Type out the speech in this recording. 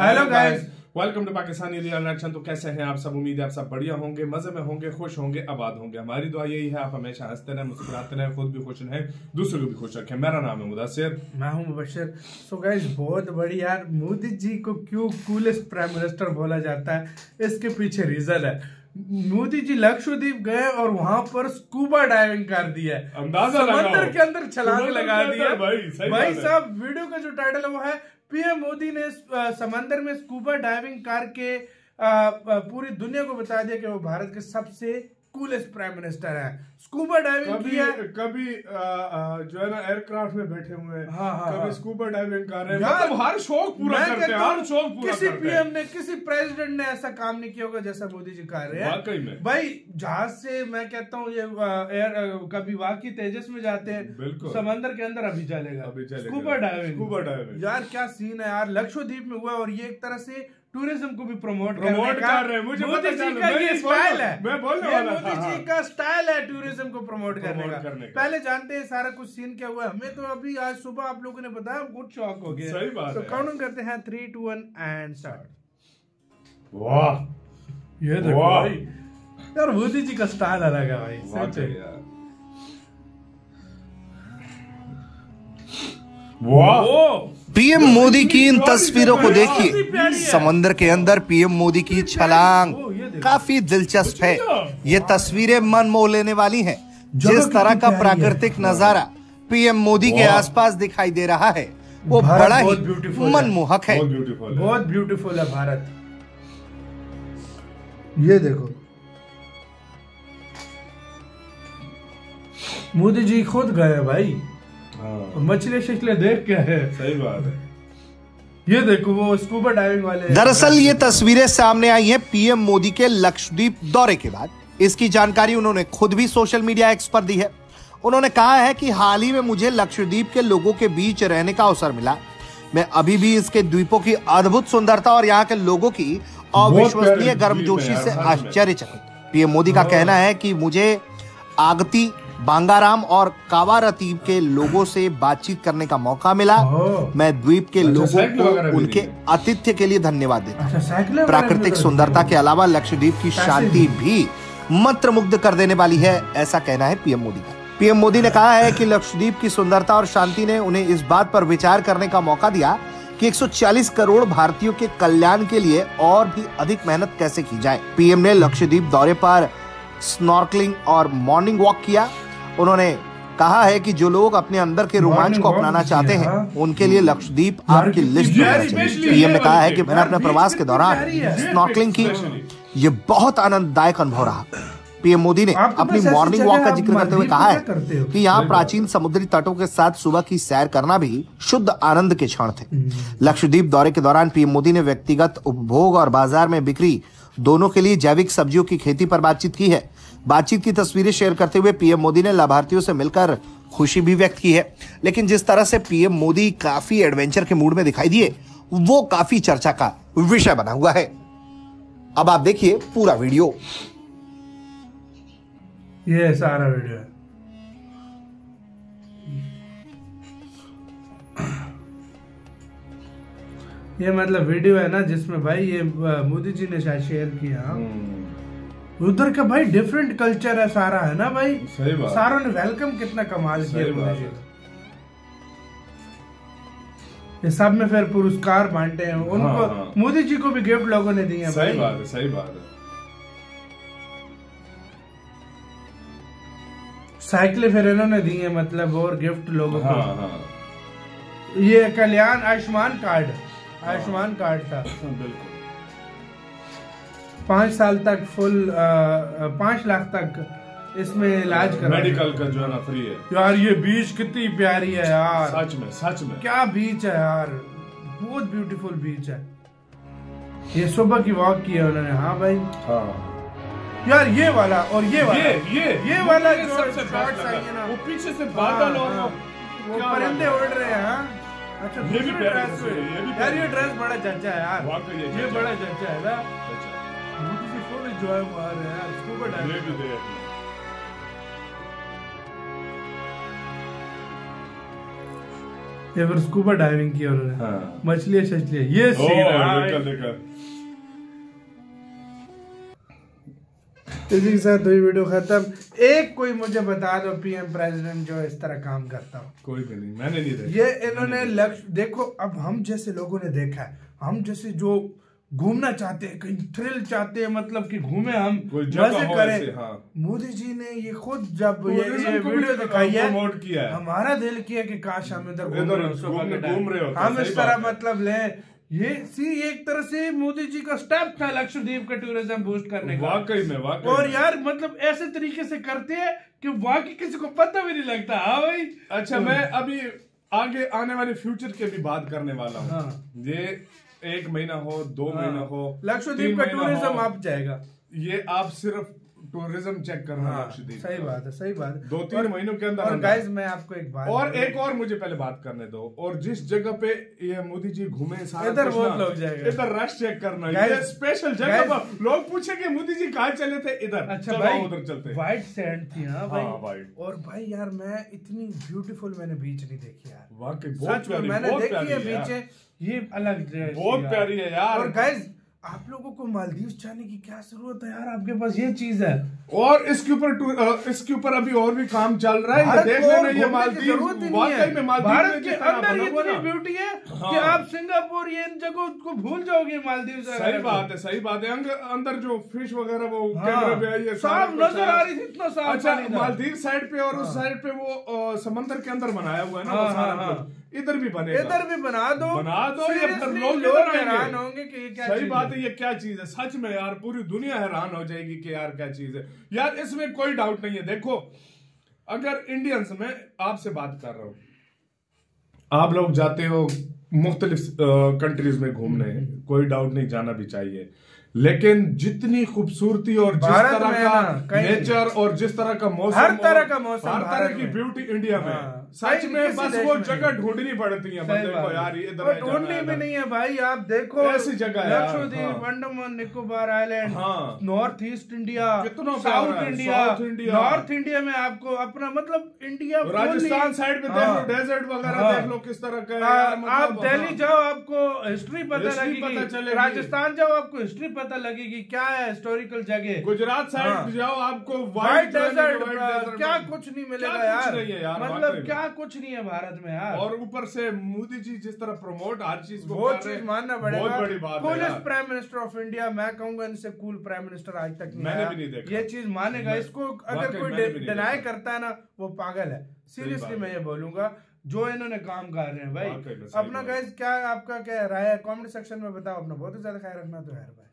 Hello guys welcome to Pakistani real reaction तो कैसे हैं आप सब? उम्मीद है आप सब बढ़िया होंगे मज़े में होंगे खुश होंगे आबाद होंगे। हमारी दुआ यही है आप हमेशा हँसते रहे मुस्कुराते रहे खुद भी खुश रहें दूसरों को भी खुश रखें। मेरा नाम है मुदस्सिर मैं हूँ मुबशर। सो गाइस बहुत बड़ी यार। मोदी जी को क्यों कूलेस्ट प्राइम मिनिस्टर बोला जाता है? इसके पीछे रीजन है। मोदी जी लक्षद्वीप गए और वहाँ पर स्कूबा डाइविंग कर दिया अंदाज़ा। समंदर के अंदर छलांग लगा दिया। भाई, भाई साहब वीडियो का जो टाइटल है वो है पीएम मोदी ने समंदर में स्कूबा डाइविंग कार के पूरी दुनिया को बता दिया कि वो भारत के सबसे कूलेस्ट प्राइम मिनिस्टर हैं स्कूबा डाइविंग कभी किया कभी आ, आ, जो है ना एयरक्राफ्ट में बैठे हुए हैं हाँ, हाँ, कभी हाँ। स्कूबा डाइविंग कर रहे हैं मतलब हर शौक पूरा करते हैं हर शौक पूरा किसी पीएम ने किसी प्रेसिडेंट ने ऐसा काम नहीं किया होगा जैसा मोदी जी कर रहे हैं वाकई में। भाई जहाज़ से मैं कहता हूँ ये एयर कभी वाकी तेजस में जाते हैं बिल्कुल। समंदर के अंदर अभी चलेगा। Scuba diving scuba diving. यार क्या सीन है यार लक्षद्वीप में हुआ और ये एक तरह से टूरिज़्म को भी प्रमोट प्रमोट कर रहे हैं, मुझे मोदी जी का ये स्टाइल है मैं बोलने वाला मोदी जी हाँ। का स्टाइल है टूरिज़्म को प्रमोट करने का। पहले जानते हैं सारा कुछ सीन क्या हुआ हमें तो अभी आज सुबह आप लोगों ने बताया गुड शॉक हो गया। सही बात तो है। काउंटिंग करते हैं three two one and start वाह। ये देखो भाई। यार मोदी जी का स्टाइल अलग है भाई सच है। यार। वाह। पीएम मोदी की इन तस्वीरों को देखिए। समंदर के अंदर पीएम मोदी की छलांग। काफ़ी दिलचस्प है। ये तस्वीरें मन मोह लेने वाली हैं। जिस तरह का प्राकृतिक नज़ारा पीएम मोदी के। आसपास दिखाई दे रहा है वो बड़ा ही मनमोहक है। बहुत ब्यूटीफुल है। बहुत ब्यूटीफुल है भारत। ये देखो। मोदी जी खुद गए भाई। मछली शछले देख के है। सही बात है। ये देखो वो स्कूबा डाइविंग वाले दरअसल ये तस्वीरें सामने आई हैं पीएम मोदी के लक्षद्वीप दौरे के बाद। इसकी जानकारी उन्होंने खुद भी सोशल मीडिया एक्स पर दी है। उन्होंने कहा है कि हाल ही में मुझे लक्षद्वीप के लोगों के बीच रहने का अवसर मिला। मैं अभी भी इसके द्वीपों की अद्भुत सुंदरता और यहाँ के लोगों की अविश्वसनीय गर्मजोशी से आश्चर्यचकित। पीएम मोदी का कहना है कि मुझे आगती बांगाराम और कावारतीब के लोगों से बातचीत करने का मौका मिला। मैं द्वीप के अच्छा, लोगों को उनके आतिथ्य के लिए धन्यवाद देता हूँ। अच्छा प्राकृतिक सुंदरता के अलावा लक्षद्वीप की शांति भी। मंत्रमुग्ध कर देने वाली है ऐसा कहना है पीएम मोदी का। पीएम मोदी ने कहा है कि लक्षद्वीप की सुंदरता और शांति ने उन्हें इस बात पर विचार करने का मौका दिया कि 140 करोड़ भारतीयों के कल्याण के लिए और भी अधिक मेहनत कैसे की जाए। पीएम ने लक्षद्वीप दौरे पर स्नॉर्कलिंग और मॉर्निंग वॉक किया। उन्होंने कहा है कि जो लोग अपने अंदर के रोमांच को अपनाना चाहते हैं। उनके लिए लक्षद्वीप आपकी लिस्ट में पीएम ने कहा है कि मैंने अपने प्रवास के दौरान स्नॉर्कलिंग की ये बहुत आनंददायक अनुभव रहा। पीएम मोदी ने अपनी मॉर्निंग वॉक का ज़िक्र करते हुए कहा है कि यहाँ प्राचीन समुद्री तटों के साथ सुबह की सैर करना भी शुद्ध आनंद के क्षण थे। लक्षद्वीप दौरे के दौरान पीएम मोदी ने व्यक्तिगत उपभोग और बाज़ार में बिक्री दोनों के लिए जैविक सब्जियों की खेती पर बातचीत की है। बातचीत की तस्वीरें शेयर करते हुए पीएम मोदी ने लाभार्थियों से मिलकर खुशी भी व्यक्त की है। लेकिन जिस तरह से पीएम मोदी काफ़ी एडवेंचर के मूड में दिखाई दिए, वो काफ़ी चर्चा का विषय बना हुआ है। अब आप देखिए पूरा वीडियो। ये सारा वीडियो है। ये मतलब वीडियो है ना जिसमें भाई ये मोदी जी ने शायद शेयर किया। उधर का भाई डिफरेंट कल्चर है सारा है ना भाई? सही बात। सारों ने वेलकम कितना कमाल किया है। ये सब में फिर पुरस्कार बांटे हैं। उनको हाँ। हाँ। मोदी जी को भी गिफ्ट लोगों ने दिए हैं सही बात है सही बात है। साइकिलें फिर इन्होंने दी है मतलब और गिफ्ट लोगों हाँ को हाँ। ये कल्याण आयुष्मान कार्ड। आयुष्मान कार्ड था। बिल्कुल। पाँच साल तक फुल पाँच लाख तक इसमें इलाज कर। मेडिकल का जो है ना फ्री है। यार ये बीच कितनी प्यारी है यार। सच में सच में। क्या बीच है यार। बहुत ब्यूटीफुल बीच है। ये सुबह की वॉक की है उन्होंने। हाँ भाई। हाँ। यार ये वाला और ये वाला। ये ये। ये वाला जो सबसे बेस्ट है। ना। वो पीछे से बादल और हाँ, वो वो परिंदे उड़ रहे हैं हाँ। अच्छा ये भी ड्रेस है, में। ये भी यार ये ड्रेस बड़ा जच्चा है यार ये ये बड़ा है। जच्चा है ना अच्छा मोदी जी फुल एंजॉय मार रहा है यार स्कूबा ये डाइविंग भी दे ये फिर स्कूबा डाइविंग की उन्होंने हाँ। मछलियाँ छछलियाँ ये सीन है देखा देखो। इसी के साथ हुई वीडियो खत्म। एक कोई मुझे बता दो पीएम प्रेसिडेंट जो इस तरह काम करता हो। कोई भी नहीं मैंने नहीं देखा। ये इन्होंने लक्ष्य देखो। अब हम जैसे लोगों ने देखा है हम जैसे जो घूमना चाहते हैं कहीं थ्रिल चाहते हैं मतलब कि घूमे हम मज़े करें। हाँ। मोदी जी ने ये खुद जब ये, ये वीडियो दिखाई है किया है। हमारा दिल किया कि काश हम इधर घूम रहे हो, हम इस तरह मतलब लें ये सी एक तरह से मोदी जी का स्टेप था लक्षद्वीप का टूरिज़्म बूस्ट करने का वाकई में वाकई और में। यार मतलब ऐसे तरीके से करते हैं कि वाकई किसी को पता भी नहीं लगता हाँ भाई अच्छा मैं अभी आगे आने वाले फ्यूचर की भी बात करने वाला हूँ हाँ। ये एक महीना हो दो हाँ। महीना हो लक्षद्वीप का टूरिज़्म आप जाएगा ये आप सिर्फ़ टूरिज़्म चेक करना हाँ, सही बात है सही बात। है दो तीन महीनों के अंदर और गाइस मैं आपको एक बात और एक और मुझे पहले बात करने दो। और जिस जगह पे ये मोदी जी घूमे इधर बहुत लोग जाएँगे। इधर रश चेक करना ये स्पेशल जगह पर लोग पूछेंगे मोदी जी कहाँ चले थे? इधर। अच्छा भाई उधर चलते व्हाइट सैंड थी हाँ भाई। हाँ, और भाई यार मैं इतनी ब्यूटीफुल मैंने बीच नहीं देखी यार। वाकई बहुत मैंने देखी है। बीचें ये अलग बहुत प्यारी है यार। और गाइस आप लोगों को मालदीव जाने की क्या ज़रूरत है यार? आपके पास ये चीज़ है। और इसके ऊपर इसके ऊपर अभी और भी काम चल रहा है। ये देख लेना ये मालदीव ही वाकई में मालदीव भारत के अंदर इतनी ब्यूटी है कि हाँ। आप सिंगापुर ये इन जगहों को भूल जाओगे मालदीव सही बात है सही बात है। अंदर जो फ़िश वगैरह वो हाँ। कैमरे पे आई है साफ़ नज़र आ रही थी इतना साफ़ अच्छा मालदीव साइड पे और उस साइड पे वो समंदर के अंदर बनाया हुआ है ना हाँ, हाँ, इधर भी बने इधर भी बना दो। बना दो ये लोग हैरान होंगे कि ये क्या सही बात है। ये क्या चीज़ है? सच में यार पूरी दुनिया हैरान हो जाएगी कि यार क्या चीज़ है। यार इसमें कोई डाउट नहीं है। देखो अगर इंडियंस में आपसे बात कर रहा हूँ। आप लोग जाते हो मुख्तलिफ़ कंट्रीज़ में घूमने। कोई डाउट नहीं जाना भी चाहिए। लेकिन जितनी खूबसूरती और जिस तरह का नेचर और जिस तरह का मौसम हर तरह का मौसम हर तरह की ब्यूटी इंडिया में हाँ। सच में बस वो जगह ढूंढनी पड़ती है बंदे को यार ये ढूंढनी भी नहीं है भाई आप देखो ऐसी जगह है लक्षद्वीप हाँ। अंडमान निकोबार आइलैंड हाँ। नॉर्थ ईस्ट इंडिया कितना साउथ इंडिया नॉर्थ इंडिया में आपको अपना मतलब इंडिया राजस्थान साइड में देख हाँ। लो डेजर्ट वगैरह। देख लो किस तरह का है मतलब, आप दिल्ली। जाओ आपको हिस्ट्री पता लगेगी राजस्थान जाओ आपको हिस्ट्री पता लगेगी क्या है हिस्टोरिकल जगह गुजरात साइड। जाओ आपको व्हाइट डेजर्ट क्या कुछ नहीं मिलेगा यार मतलब में। क्या कुछ नहीं है भारत में यार। और ऊपर से मोदी जी जिस तरह प्रमोट हर चीज़ को वो चीज़ मानना पड़ेगा। बहुत बड़ी बात coolest prime minister of India मैं कहूँगा इनसे कूल प्राइम मिनिस्टर आज तक नहीं मैंने भी नहीं देखा। ये चीज़ मानेगा। इसको अगर कोई डिनाई करता है ना वो पागल है। सीरियसली मैं ये बोलूँगा जो इन्होंने काम कर रहे हैं भाई। अपना। गाइस क्या आपका क्या राय है? कमेंट सेक्शन में बताओ। अपना बहुत ही ज़्यादा ख्याल रखना तो है भाई।